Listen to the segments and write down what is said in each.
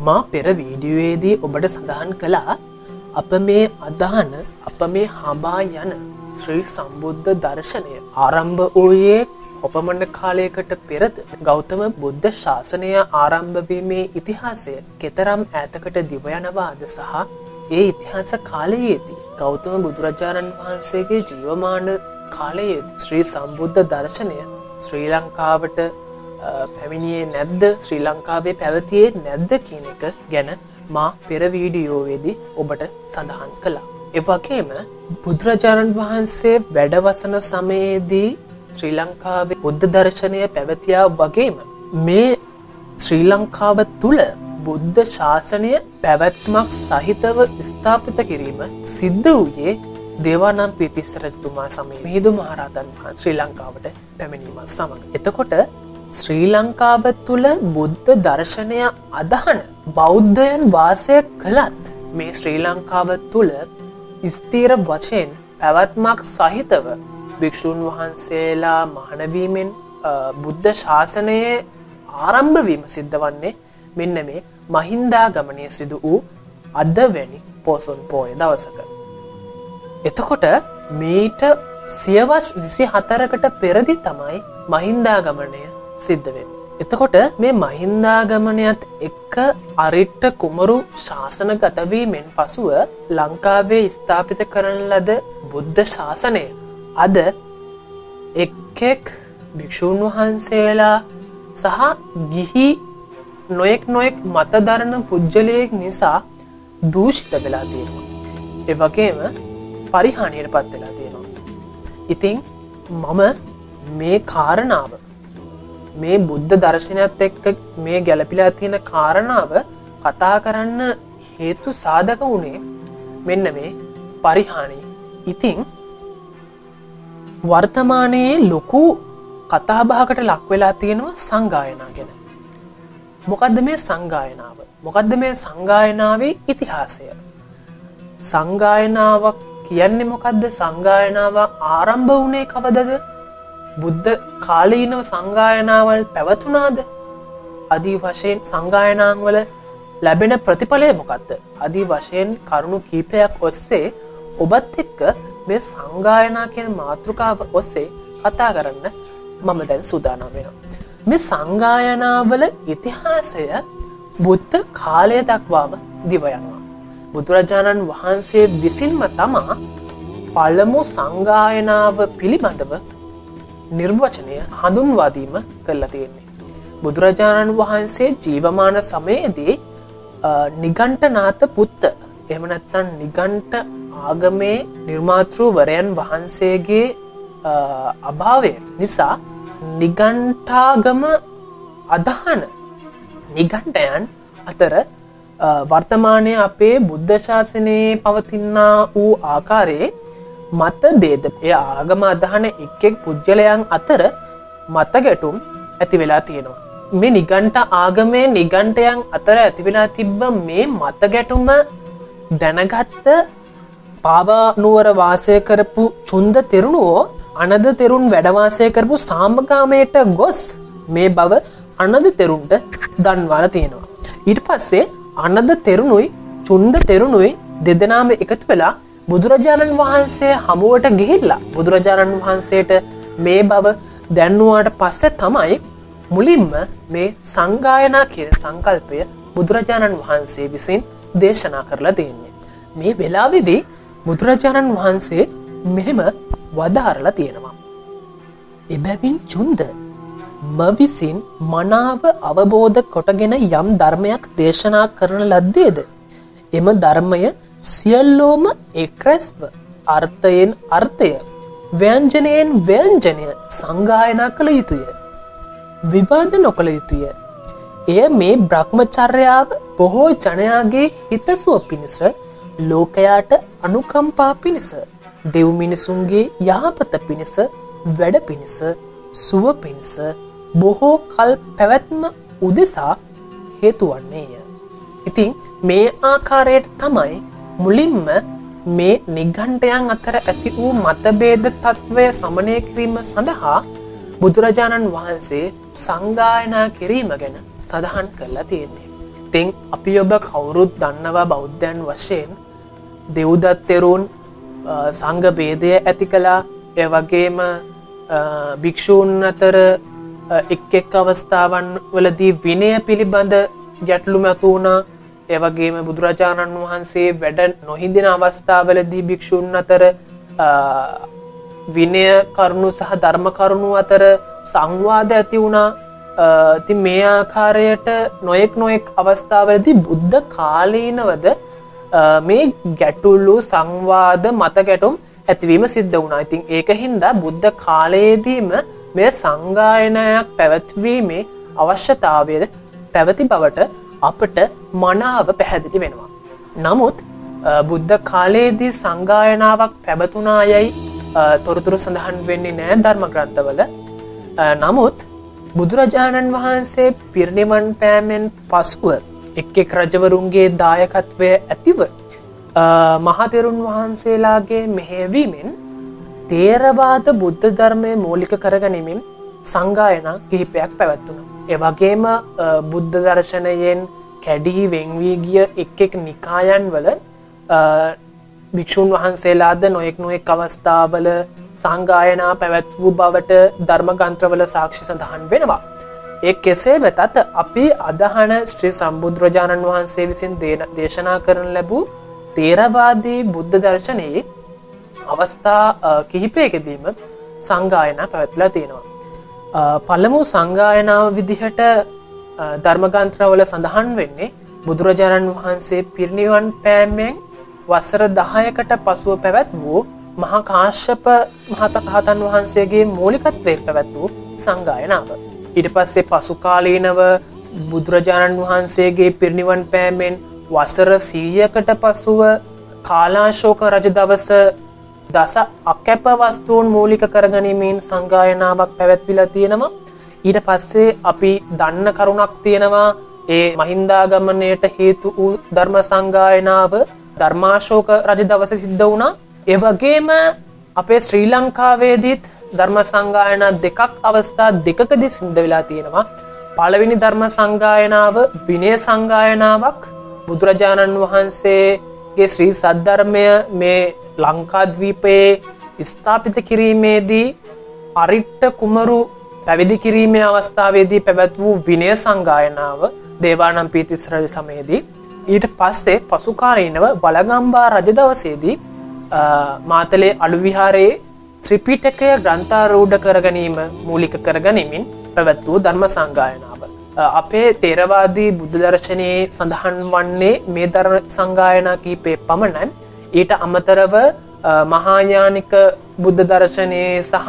මා පෙර වීඩියෝයේදී ඔබට සඳහන් කළා අප මේ අදහන අප මේ හබා යන ශ්‍රී සම්බුද්ධ දර්ශනය ආරම්භ වූයේ කොපමණ කාලයකට පෙරද? ගෞතම බුද්ධ ශාසනය ආරම්භවීමේ ඉතිහාසය කෙතරම් ඇතකට දිවයනවාද සහ ඒ ඉතිහාස කාලයේදී ගෞතම බුදුරජාණන් වහන්සේගේ ජීවමාන කාලයේ ශ්‍රී සම්බුද්ධ දර්ශනය ශ්‍රී ලංකාවට පැමිණියේ නැද්ද ශ්‍රී ලංකාවේ පැවතියේ නැද්ද කියන එක ගැන මා පෙර වීඩියෝවේදී ඔබට සඳහන් කළා. එවගේම බුදුරජාණන් වහන්සේ වැඩවසන සමයේදී ශ්‍රී ලංකාවේ බුද්ධ දර්ශනය පැවතියා වගේම මේ ශ්‍රී ලංකාව තුළ බුද්ධ ශාසනය පැවැත්මක් සහිතව ස්ථාපිත කිරීම සිද්ධ වූයේ දේවානම් පිතිස්සරජතුමා සමය මිහිදු මහරහතන් වහන් ශ්‍රී ලංකාවට පැමිණීම සමඟ. එතකොට ශ්‍රී ලංකාව තුළ බුද්ධ දර්ශනය අදහන බෞද්ධයන් වාසය කළත් මේ ශ්‍රී ලංකාව තුළ ස්තීර වශයෙන් පැවත්මක් සහිතව භික්‍ෂූන් වහන්සේලා මහනවීමෙන් බුද්ධ ශාසනයේ ආරම්භවීම සිද්ධ වන්නේ මෙන්න මේ මහින්දා ගමනය සිදු වූ අදවැනි පෝසුන් පෝය දවසක. එතකොට මීට සියවස් විසි හතරකට පෙරදි තමයි මහින්දාගමනය සිද්ධවෙන්. එතකොට මේ මහින්දාගමනයත් එක්ක අරිට්ට කුමරු ශාසන ගතවීමෙන් පසුව ලංකාවේ ස්ථාපිත කරන ලද බුද්ධ ශාසනය අද එක්කෙක් භික්‍ෂූන් වහන්සේලා සහ ගිහි නොයෙක් නොයෙක් මතදරණ පුද්ගලයෙක් නිසා දූෂිත වෙලා තියෙනවා. එවගේම පරිහානියට පත් වෙලා තියෙනවා. ඉතිං මම මේ කාරණාව මේ බුද්ධ දර්ශනයත් එක්ක මේ ගැලපිලා තියෙන කාරණාව කතා කරන්න හේතු සාධක වුණේ මෙන්න මේ පරිහානි. ඉතිං වර්තමානයේ ලොකු කතාභාකට ලක්වෙලා තියෙනවා සංගායනා ගැන. මොකදද මේ සංගායනාව? මොකදද මේ සංගායනාවේ ඉතිහාසය? සංගායනාවක් කියන්නේ මොකක්ද සංගායනාව ආරම්භ වනේ කවදද? බුද්ධ කාලීනව සංගායනාවල් පැවතුනාද අදී වශයෙන් සංගායනාංවල ලැබෙන ප්‍රතිඵලය මොකක්ද අදී වශයෙන් කරුණු කීපයක් ඔස්සේ ඔබත් එක්ක මේ සංගායනා කියන මාතෘකාව ඔස්සේ කතා කරන්න මම දැන් සූදානම් වෙන. මේ සංගායනාවල ඉතිහාසය බුද්ධ කාලය දක්වාම දිවයනවා. බුදුරජාණන් වහන්සේ විසින්ම තමා පළමු සංගායනාව පිළිබඳව නිර්වචනය හඳුන්වාදීම කරලා තියෙන්නේ. බුදුරජාණන් වහන්සේ ජීවමාන සමයේදී නිගන්ටනාත පුත්ත එමනැත්තන් නිගන්ට ආගමේ නිර්මාතෘවරයන් වහන්සේගේ අභාවය නිසා නිගන්ටාගම අදහන නිගන්ටයන් අතර වර්තමානය අපේ බුද්ධ ශාසනයේ පවතින්නා වූ ආකාරයේ මත බේද එය ආගම අදහන එක්ෙක් පුද්ගලයන් අතර මත ගැටුම් ඇති වෙලා තියෙනවා. මේ නිගන්ට ආගමේ නිගන්ටයන් අතර ඇතිවෙලා තිබ්බ මේ මත ගැටුම දැනගත්ත පාවානුවර වාසය කරපු චුන්ද තෙරුණුවෝ අනද තෙරුන් වැඩවාසය කරපු සාම්භකාමයට ගොස් මේ බව අනද තෙරුන්ට දන්වාල තියෙනවා. ඊට පස්සේ අනද තෙරුණුයි චුන්ද තෙරුණුයි දෙදනාම එකතු වෙලා බුදුරජාණන් වහන්සේ හමුවට ගිහිල්ලා බුදුරජාණන් වහන්සේට මේ බව දැන්නුවාට පස්සෙ තමයි මුලින්ම මේ සංගායනා කිය සංකල්පය බුදුරජාණන් වහන්සේ විසින් දේශනා කරලා දෙන්නේ. මේ වෙලාවිදී බුදුරජාණන් වහන්සේ මෙහෙම වදාරලා තියෙනවා. එබැවින් චුන්ද මවිසින් මනාව අවබෝධ කොටගෙන යම් ධර්මයක් දේශනා කරන ලද්දේද. එම ධර්මය සියල්ලෝම එක්රැස්ව අර්ථයෙන් අර්ථය ව්‍යංජනයෙන් ව්‍යංජනය සංගායනා කළ යුතුය. විවාද නොකළ යුතුය. එය මේ බ්‍රහ්මචර්යාව බොහෝ ජනයාගේ හිතසුව පිණිස ලෝකයාට අනුකම්පා පිණිස දෙව්මිනිසුන්ගේ යහපත පිණිස වැඩ පිණිස සුව පිණිස බොහෝ කල් පැවැත්ම උදෙසා හේතුවන්නේය. ඉතින් මේ ආකාරයට තමයි මුලින්ම මේ නිගන්ටයන් අතර ඇති වූ මතබේද තත්ත්වය සමනය කිරීම සඳහා බුදුරජාණන් වහන්සේ සංගායනා කිරීම ගැන සඳහන් කරලා තියෙන්නේ. තිං අපි ඔබ කවුරුත් දන්නවා බෞද්ධයන් වශයෙන් දෙව්දත් සංග බේදය ඇති කලා ඒ වගේම භික්‍ෂූන් අතර එක් එක් අවස්ථාවන් වලදී විනය පිළිබඳ ගැටලු මැතුුණා ඒවගේම බුදුරජාණන් වහන්සේ වැඩ නොහිදින අවස්ථාවලදී භික්‍ෂූන් අතර විනය කරුණු සහ ධර්ම කරුණු අතර සංවාද ඇති වුණා. ති මේ ආකාරයට නොයෙක් නොයෙක් අවස්ථාවලදී බුද්ධ කාලීනවද මේ ගැටුල්ලු සංවාද මත ගැටුම් ඇතිවීම සිද්ධ වුණා. ඉතින් ඒක හින්දා බුද්ධ කාලයේදීම මේ සංගායනයක් පැවැත්වීමේ අවශ්‍යතාවයද පැවති බවට අපට මනාව පැහැදිලි වෙනවා. නමුත් බුද්ධ කාලයේදී සංගායනාවක් පැබතුනා යැයි තොරතුරු සඳහන් වෙන්නේ නෑ ධර්ම ග්‍රන්ථවල නමුත් බුදුරජාණන් වහන්සේ පිරිනිවන් පෑමෙන් පස්ුව එක් එක් රජවරුන්ගේ දායකත්වය ඇතිව මහතෙරුන් වහන්සේලාගේ මෙහෙවීමෙන් තේරවාද බුද්ධ ධර්මය මූලික කරගනිමින් සංගායන කිහිපයක් පැවැත්වුණ. එවගේම බුද්ධ දර්ශනයෙන් කැඩිහි වෙංවී ගිය එක් එක් නිකායන් වල භික්‍ෂූන් වහන්සේලාද නොයෙක් නොෙක් අවස්ථාවල සංගායනා පැවැත් වූ බවට ධර්මගන්ත්‍රවල සාක්ෂි සඳහන් වෙනවා. ඒ කෙසේ වෙතත් අපි අදහන ශ්‍රී සම්බුදුරජාණන් වහන්සේ විසින් දේශනා කරන ලැබූ තේරවාදී බුද්ධ දර්ශනයේ අවස්ථා කිහිපයකදීම සංගායනා පැවැත්ලා තියෙනවා. පළමු සංගායනාව විදිහට ධර්මගන්ත්‍රවල සඳහන් වෙන්නේ බුදුරජාණන් වහන්සේ පිරිනිවන් පෑමෙන් වසර දහයකට පසුව පැවැත් වූ මහාකාශ්‍යප මහතහතන් වහන්සේගේ මූලිකත්වය පැවැත් වූ සංගායනාව. ඉට පස්සේ පසුකාලීනව බුදුරජාණන් වහන්සේගේ පිරිනිවන් පෑමෙන් වසර සීයකට පසුව කාලාශෝක රජ දවස දස අකැප වස්තුූන් මූලික කරගනිමින් සංගායනාවක් පැවැත්විලා තියෙනවා. ඊට පස්සේ අපි දන්න කරුණක් තියෙනවා. ඒ මහින්දාගමනයට හේතු වූ ධර්ම සංගායනාව ධර්මාශෝක රජ දවස සිද්ධ වුණා. ඒවගේම අපේ ශ්‍රී ලංකාවේදීත් ධර්ම සංගායන දෙකක් අවස්ථා දෙකකදි සිද්ධ වෙලා තියෙනවා. පළවෙනි ධර්ම සංගායනාව විනය සංගායනාවක්. බුදුරජාණන් වහන්සේගේ ශ්‍රී සද්ධර්මය මේ ලංකාද්වීපයේ ස්ථාපිත කිරීමේදී අරිට්ට කුමරු පැවිදි කිරීමේ අවස්ථාවේදී පැවැත් වූ විනය සංගායනාව දේවානම් පීතිස් රජ සමයේදී ඊට පස්සේ පසුකාලීනව බලගම්බා රජදවසේදී මාතලේ අලුවිහාරයේ ත්‍රිපිටකය ග්‍රන්ථාරූඩ කරගනීම මූලික කරගනිමින් පැවැත් වූ ධර්ම සංගායනාව. අපේ තේරවාදී බුද්ධ දර්ශනයේ සඳහන් වන්නේ මේ ධර්ම සංගායනා කීපේ පමණයි ඊට අමතරව මහායානික බුද්ධ දර්ශනයේ සහ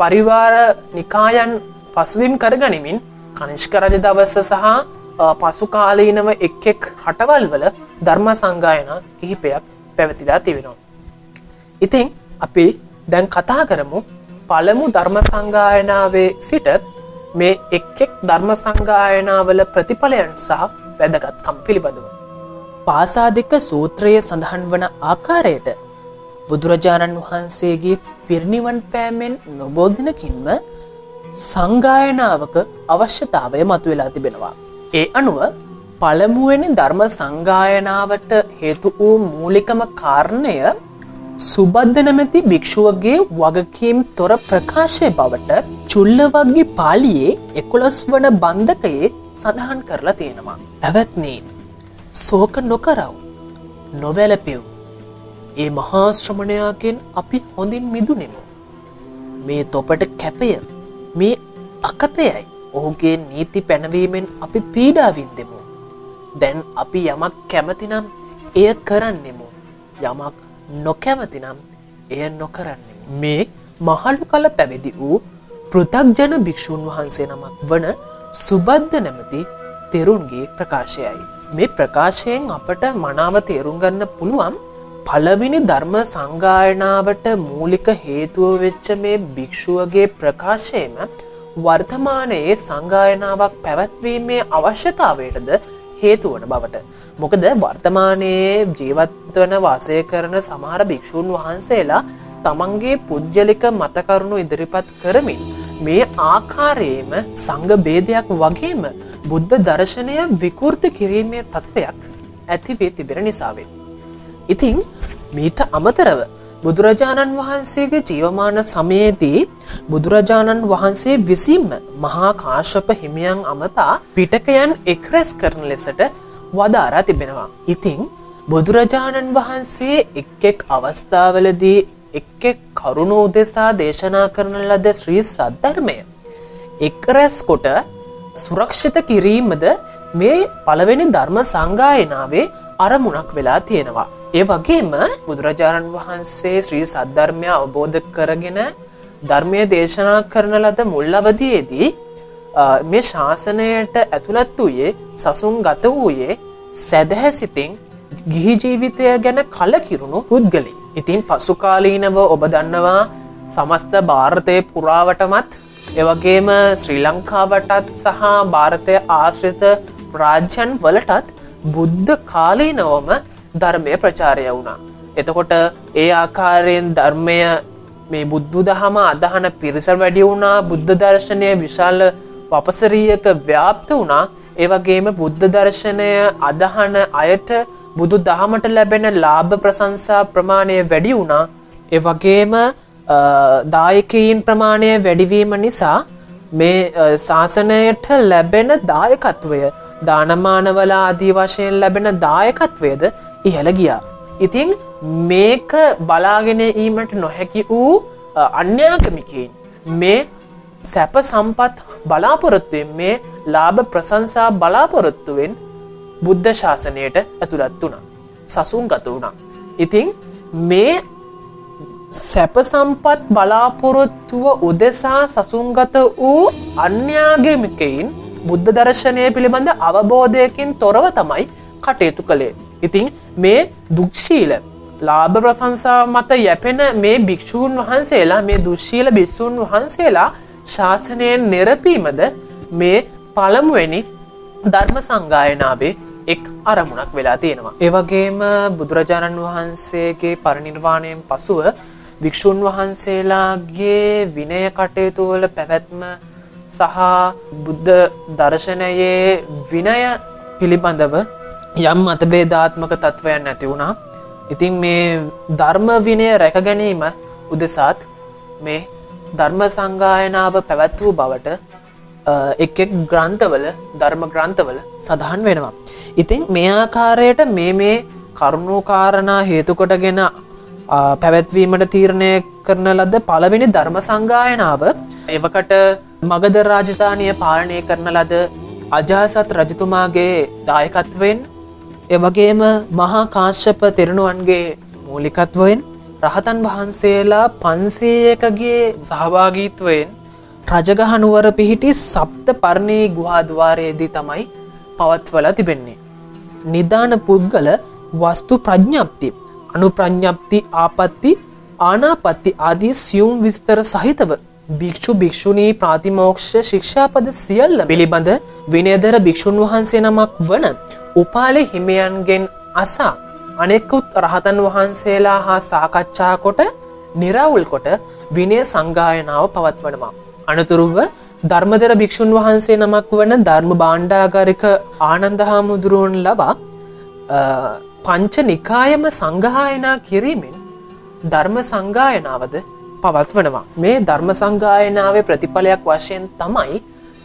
පරිවාර නිකායන් පසුවිම් කරගනිමින් කනිෂ්ක රජ දවස්ස සහ පසුකාලීනව එක් එක් හටවල් වල ධර්ම සංගායන කිහිපයක් පැවතිලා තිබෙනවා. ඉතිං අපි දැන් කතා කරමු පළමු ධර්ම සංගායනාවේ සිට මේ එක් එක් ධර්ම සංගායනාවල ප්‍රතිඵලයන් සහ වැදගත්කම් පිළිබඳව. පාසාදික සූත්‍රයේ සඳහන් වන ආකාරයට බුදුරජාණන් වහන්සේගේ පිරිනිවන් පෑමෙන් නොබෝධනකින්ම සංගායනාවක අවශ්‍යතාවය මතුවෙලා තිබෙනවා. ඒ අනුව පළමුුවනි ධර්ම සංගායනාවට හේතු වූ මූලිකම කාරණය සුබද්ධ නැමැති භික්‍ෂුවගේ වගකීම් තොර ප්‍රකාශය බවට චුල්ලවක්ගේ පාලියේ එකොළොස් වන බන්ධකයේ සඳහන් කරලා තියෙනවා. ඇවැත්නේ සෝක නොකරව් නොවැලපෙව් ඒ මහාශ්‍රමණයාගෙන් අපි හොඳින් මිදුනෙමු. මේ තොපට කැපය මේ අකපයයි ඔහුගේ නීති පැනවීමෙන් අපි පීඩාවින්දෙමු. දැන් අපි යමක් කැමතිනම් එය කරන්නෙමු. යමක් නොකැමතිනම් එය නොකරන්නෙමු. මේ මහලු කල පැවිදි වූ පෘතක්ජන භික්‍ෂූන් වහන්සේ නමක් වන සුබද්ධ නැමති තෙරුන්ගේ ප්‍රකාශයයි. මේ ප්‍රකාශයෙන් අපට මනාව තේරුම් ගන්න පුළුවන් පළවෙනි ධර්ම සංගායනාවට මූලික හේතුව වෙච්ච මේ භික්‍ෂුවගේ ප්‍රකාශයම වර්තමානයේ සංගායනාවක් පැවැත්වීමේ අවශ්‍යතාවයටද හේතුවන බවට. මොකද වර්තමානයේ ජීවත්වන වාසය කරන සමහර භික්‍ෂූන් වහන්සේලා තමන්ගේ පුද්ගලික මතකරුණු ඉදිරිපත් කරමින් මේ ආකාරයේම සංග බේදයක් වගේම බුද්ධ දර්ශනය විකෘති කිරීමේ තත්ත්වයක් ඇතිවේ තිබෙන නිසාවේ. ඉතිං මීට අමතරව බුදුරජාණන් වහන්සේගේ ජීවමාන සමයේදී බුදුරජාණන් වහන්සේ විසින්ම මහා කාශප හිමියන් අමතා පිටකයන් එක්රැස් කරන ලෙසට වදාරා තිබෙනවා. ඉතිං බුදුරජාණන් වහන්සේ එක් එක් අවස්ථාවලදී එක් එක් කරුණු උදෙසා දේශනා කරන ලද ශ්‍රී සද්ධර්මය එක්රැස් කොට සුරක්ෂිත කිරීමද මේ පළවෙනි ධර්ම සංගායනාවේ අරමුණක් වෙලා තියෙනවා. ඒ වගේම බුදුරජාණන් වහන්සේ ශ්‍රී සද්ධර්මය අවබෝධ කරගෙන ධර්මය දේශනා කරන ලද මුල් අවදියේදී මේ ශාසනයට ඇතුළත් වූයේ සසුන් ගත වූයේ සැදහැ සිතින් ගිහි ජීවිතය ගැන කලකිරුණු පුද්ගලි. ඉතින් පසුකාලීනව ඔබ දන්නවා සමස්ත භාරතය පුරාවටමත් එවගේම ශ්‍රී ලංකාවටත් සහ භාරතය ආශ්‍රිත රාජ්‍යන් වලටත් බුද්ධ කාලීනවම ධර්මය ප්‍රචාරය වුණා. එතකොට ඒ ආකාරයෙන් ධර්මය මේ බුද්ධ දහම අදහන පිරිස වැඩි වුණා බුද්ධ දර්ශනය විශාල පපසරීයක ව්‍යාප්ත වුණා ඒවගේම බුද්ධ දර්ශනය අදහන අයට බුදු දහමට ලැබෙන ලාභ ප්‍රසංසා ප්‍රමාණය වැඩි වුණා එවගේම දායකයින් ප්‍රමාණය වැඩිවීම නිසා මේ ශාසනයට ලැබෙන දායකත්වය දානමානවල ආදී වශයෙන් ලැබෙන දායකත්වයද ඉහළ ගියා. ඉතිං මේක බලාගෙන ඊමට නොහැකි වූ අන්‍යාගමිකයින් මේ සැප සම්පත් බලාපොරොත්තුවෙන් මේ ලාභ ප්‍රසංසා බලාපොරොත්තුවෙන් බුද්ධ ශාසනයට ඇතුළත් වුණ සසුන් ගත වුණා. ඉතිං මේ සැප සම්පත් බලාපොරොත්තුව උදෙසා සසුන්ගත වූ අන්‍යාගමිකයින් බුද්ධ දර්ශනය පිළිබඳ අවබෝධයකින් තොරව තමයි කටයුතු කළේ. ඉතිං මේ දුක්ෂීල ලාභ ප්‍රසංසා මත යැපෙන මේ භික්‍ෂූන් වහන්සේලා මේ දුශ්ශීල බිස්සූන් වහන්සේලා ශාසනයෙන් නිරපීමද මේ පළමුවැනි ධර්ම සංගායනාවේ එක් අරමුණක් වෙලා තියෙනවා. ඒවගේම බුදුරජාණන් වහන්සේගේ පරිනිර්වාණයෙන් පසුව භික්‍ෂූන් වහන්සේලාගේ විනය කටයුතුවල පැවැත්ම සහ බුද්ධ දර්ශනයේ විනය පිළිබඳව යම් අතබේධාත්මක තත්ත්වයන් නැති වුණා ඉතින් මේ ධර්ම විනය රැකගැනීම උදෙසාත් මේ ධර්ම සංගායනාව පැවැත් වූ බවට එක් එක් ග්‍රන්ථවල ධර්ම ග්‍රන්ථවල සඳහන් වෙනවා. ඉතින් මේ ආකාරයට මේ මේ කරුණුකාරණා හේතුකොටගෙන පැවැත්වීමට තීරණය කරන ලද පළවෙනි ධර්ම සංගායනාව එවකට මගද රාජධානය පාලනය කරන ලද අජාසත් රජතුමාගේ දායකත්වෙන් එවගේම මහා කාශ්‍යප තෙරණුවන්ගේ මූලිකත්වයෙන් රහතන් වහන්සේලා පන්සේයකගේ සහභාගීත්වයෙන් රජගහනුවර පිහිටි සප්ත පරණී ගුහාදවාරයේදී තමයි පවත්වල තිබෙන්නේ. නිධාන පුද්ගල වස්තු ප්‍රඥ්ඥප්ති අනු ප්‍රඥ්ඥප්ති ආපත්ති ආනාපත්ති ආදී සියුම් විස්තර සහිතව භික්‍ෂු භික්‍ෂුණී ප්‍රාතිමෝක්ෂ ශික්ෂාපද සියල්ල පිළිබඳ විනයදර භික්‍ෂූන් වහන්සේ නමක් වන උපාලි හිමියන්ගෙන් අසා අනෙකුත් රහතන් වහන්සේලා හා සාකච්ඡා කොට නිරවුල් කොට විනය සංගායනාව පවත්වනවා. අනතුරුව ධර්මදර භික්‍ෂූන් වහන්සේ නමක් වන ධර්ම බාණ්ඩාගරික ආනන්ද හාමුදුරුවන් ලබා පංච නිකායම සංගායනා කිරීමෙන් ධර්ම සංගායනාවද පවත්වනවා. මේ ධර්ම සංගායනාවේ ප්‍රතිඵලයක් වශයෙන් තමයි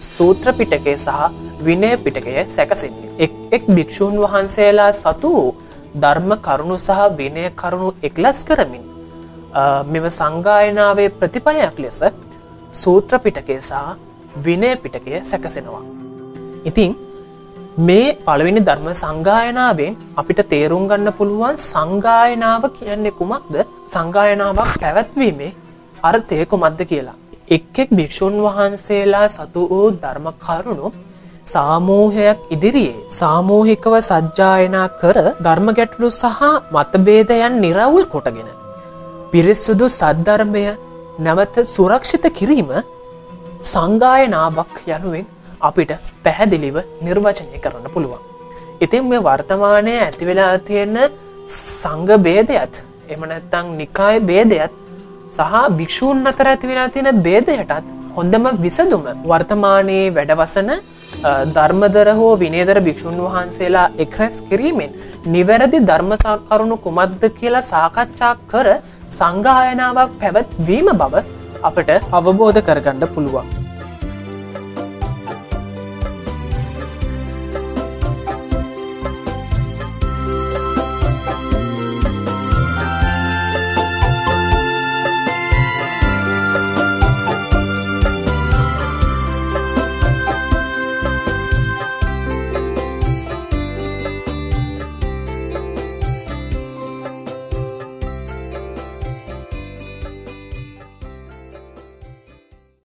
සූත්‍ර පිටකය සහ විනය පිටකය සැකසෙන්නේ. එක් එක් භික්‍ෂූන් වහන්සේලා සතු ධර්ම කරුණු සහ විනය කරුණු එක්ලස් කරමින් මෙම සංගායනාවේ ප්‍රතිඵලයක් ලෙස සූත්‍ර පිටකය සහ විනය පිටකය සැකසෙනවා. ඉතිං මේ පළවෙනි ධර්ම සංගායනාවෙන් අපිට තේරුම් ගන්න පුළුවන් සංගායනාව කියන්නේ කුමක්ද සංගායනාවක් පැවැත්වීමේ අර්ථය කුමක්ද කියලා. එක් එක් භික්‍ෂූන් වහන්සේලා සතු වූ ධර්ම කරුණු සාමූහයක් ඉදිරියේ සාමූහිකව සජ්ජායනා කර ධර්ම ගැටලු සහ මතබේදයන් නිරවුල් කොටගෙන. පිරිස්සුදු සද්ධර්මය නැවත සුරක්ෂිත කිරීම සංගායනාවක් යනුවෙන් අපිට පැහැදිලිව නිර්වචනය කරන්න පුළුවන්. ඉතින් මේ වර්තමානය ඇතිවෙලා තියෙන සංග බේදයත් එමනැත්තං නිකාය බේදයත් සහ භික්‍ෂූන් අතර ඇතිවෙලා තියෙන බේදයටත් හොඳම විසදුම වර්තමානයේ වැඩවසන ධර්මදර හෝ විනේදර භික්‍ෂූන් වහන්සේලා එක්රැස් කිරීමෙන් නිවැරදි ධර්මසාකරුණු කුමද්ද කියලා සාකච්ඡා කර සංගායනාවක් පැවැත්වීම බව අපට අවබෝධ කරගන්න පුළුවන්.